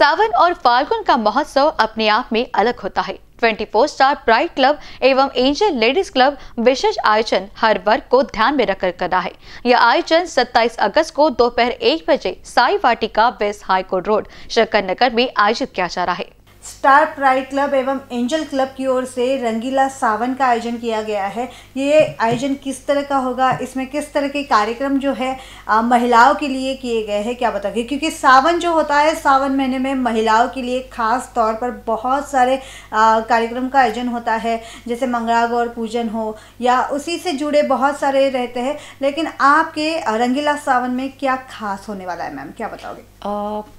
सावन और फाल्गुन का महोत्सव अपने आप में अलग होता है। 24 स्टार प्राइड क्लब एवं एंजल लेडीज़ क्लब विशेष आयोजन हर वर्ग को ध्यान में रखकर कर रहा है। यह आयोजन 27 अगस्त को दोपहर एक बजे Sai Vatika west high court road Shakkar Nagar में आयोजित किया जा रहा है। स्टार प्राइड क्लब एवं एंजल क्लब की ओर से रंगीला सावन का आयोजन किया गया है। ये आयोजन किस तरह का होगा? इसमें किस तरह के कार्यक्रम जो है आ, महिलाओं के लिए किए गए हैं? क्या बताओगे क्योंकि सावन जो होता है सावन महीने में महिलाओं के लिए खास तौर पर बहुत सारे कार्यक्रम का आयोजन होता है। जैसे मंगला गौर पूजन हो या उसी से जुड़े बहुत सारे रहते हैं। लेकिन आपके रंगीला सावन में क्या खास होने वाला है मैम? क्या बताओगे?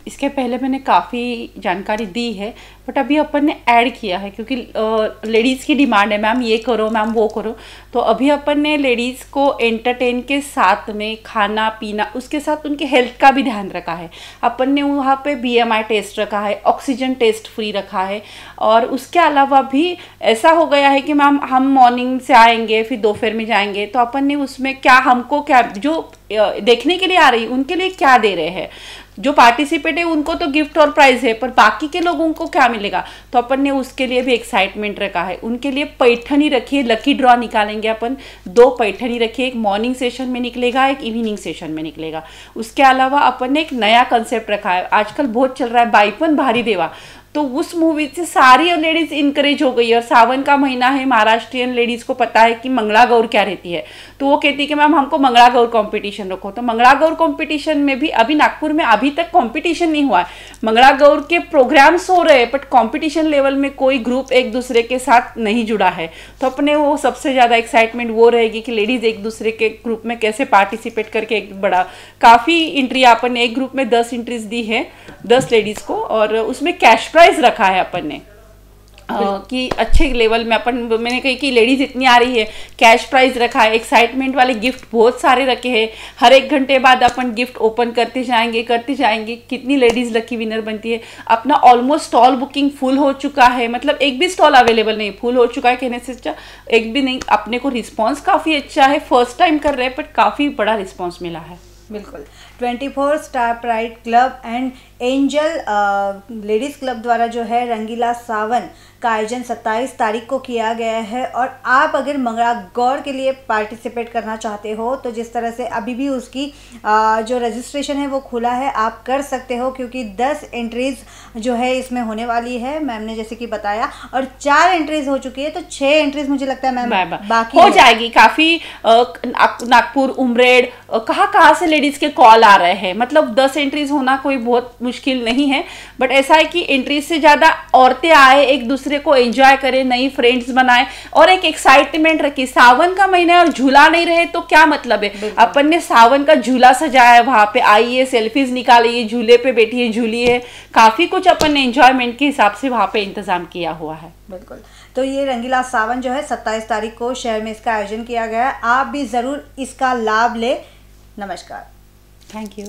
इसके पहले मैंने काफ़ी जानकारी दी है। बट अभी अपन ने ऐड किया है, क्योंकि लेडीज़ की डिमांड है मैम ये करो मैम वो करो। तो अभी अपन ने लेडीज़ को एंटरटेन के साथ में खाना, पीना, उसके साथ उनके हेल्थ का भी ध्यान रखा है। अपन ने वहाँ पे बीएमआई टेस्ट रखा है ऑक्सीजन टेस्ट फ्री रखा है। और उसके अलावा भी ऐसा हो गया है कि मैम हम मॉर्निंग से आएँगे, फिर दोपहर में जाएँगे तो अपन ने उसमें क्या, हमको क्या, जो देखने के लिए आ रही, उनके लिए क्या दे रहे हैं? जो पार्टिसिपेट है, उनको तो गिफ्ट और प्राइज है, पर बाकी के लोगों को क्या मिलेगा? तो अपन ने उसके लिए भी एक्साइटमेंट रखा है। उनके लिए पैठनी रखी है लकी ड्रॉ निकालेंगे अपन। दो पैठनी रखी है एक मॉर्निंग सेशन में निकलेगा, एक इवनिंग सेशन में निकलेगा। उसके अलावा अपन ने एक नया कंसेप्ट रखा है। आजकल बहुत चल रहा है बाईपन भारी देवा। तो उस मूवी से सारी लेडीज़ इंकरेज हो गई और सावन का महीना है महाराष्ट्रियन लेडीज़ को पता है कि मंगला गौर क्या रहती है। तो वो कहती है कि मैम, हमको मंगला गौर कॉम्पिटिशन रखो। तो मंगला गौर कॉम्पिटिशन में भी अभी नागपुर में अभी तक कॉम्पिटिशन नहीं हुआ है। मंगला गौर के प्रोग्राम्स हो रहे हैं बट कॉम्पिटिशन लेवल में कोई ग्रुप एक दूसरे के साथ नहीं जुड़ा है। तो अपने वो सबसे ज़्यादा एक्साइटमेंट वो रहेगी कि लेडीज़ एक दूसरे के ग्रुप में कैसे पार्टिसिपेट करके एक बड़ा, काफ़ी इंट्री अपन ने एक ग्रुप में दस इंट्रीज दी है, दस लेडीज़ को, और उसमें कैश प्राइज रखा है अपन ने। कि अच्छे लेवल में अपन मैंने कही कि लेडीज़ इतनी आ रही है कैश प्राइज रखा है एक्साइटमेंट वाले गिफ्ट बहुत सारे रखे हैं। हर एक घंटे बाद अपन गिफ्ट ओपन करते जाएँगे करते जाएँगे कितनी लेडीज़ लकी विनर बनती है। अपना ऑलमोस्ट स्टॉल बुकिंग फुल हो चुका है मतलब एक भी स्टॉल अवेलेबल नहीं फुल हो चुका है कहने से अच्छा एक भी नहीं अपने को रिस्पॉन्स काफ़ी अच्छा है फ़र्स्ट टाइम कर रहे हैं बट काफ़ी बड़ा रिस्पॉन्स मिला है। बिल्कुल। 24 star pride club and angel ladies club द्वारा जो है रंगीला सावन का आयोजन 27 तारीख को किया गया है और आप अगर मंगला गौर के लिए पार्टिसिपेट करना चाहते हो तो जिस तरह से अभी भी उसकी आ, जो रजिस्ट्रेशन है वो खुला है आप कर सकते हो क्योंकि 10 एंट्रीज जो है इसमें होने वाली है। मैम ने जैसे कि बताया और चार एंट्रीज हो चुकी है तो छः एंट्रीज मुझे लगता है मैम बाकी हो जाएगी काफ़ी नागपुर उमरेड कहाँ कहाँ से लेडीज़ के कॉल आ रहे हैं। मतलब दस एंट्रीज होना कोई बहुत मुश्किल नहीं है बट ऐसा है कि एंट्रीज से ज़्यादा औरतें आए एक दूसरे को एंजॉय करें नई फ्रेंड्स बनाए और एक एक्साइटमेंट रखी। सावन का महीना है और झूला नहीं रहे तो क्या मतलब है? अपन ने सावन का झूला सजाया है वहाँ पे आइए सेल्फीज निकालिए झूले पे बैठिए झूलिए। काफ़ी कुछ अपन ने एंजॉयमेंट के हिसाब से वहाँ पे इंतज़ाम किया हुआ है। बिल्कुल। तो ये रंगीला सावन जो है सत्ताईस तारीख को शहर में इसका आयोजन किया गया है। आप भी ज़रूर इसका लाभ ले। नमस्कार। Thank you